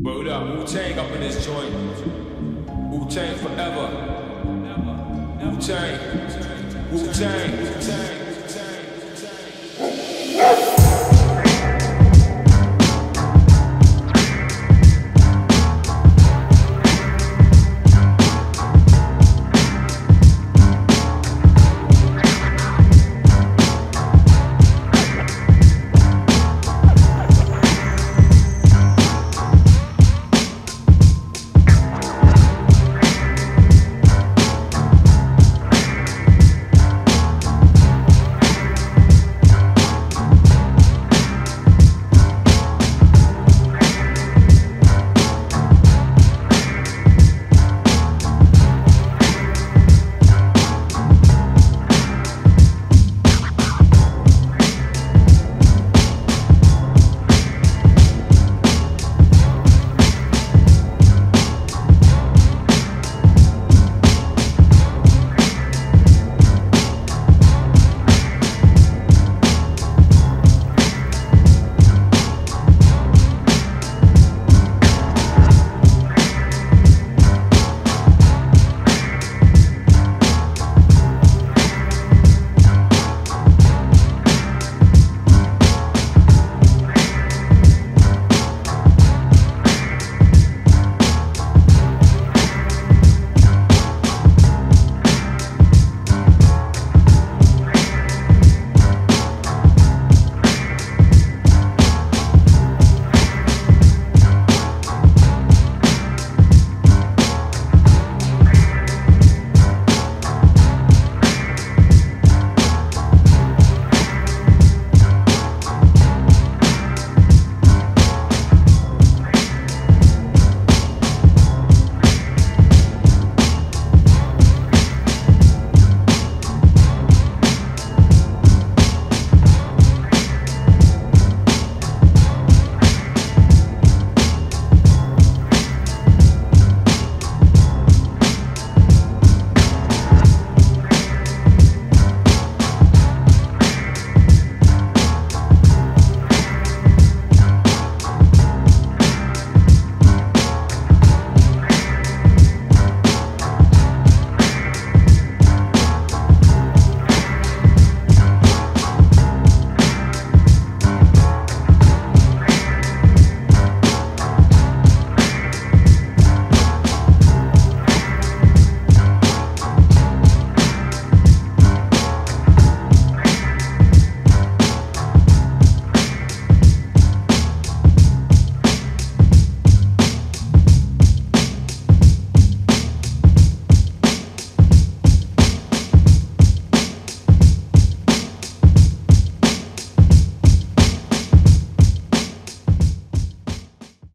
Word up, Wu Tang up in this joint. Wu Tang forever. Wu Tang. Wu Tang.